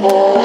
more.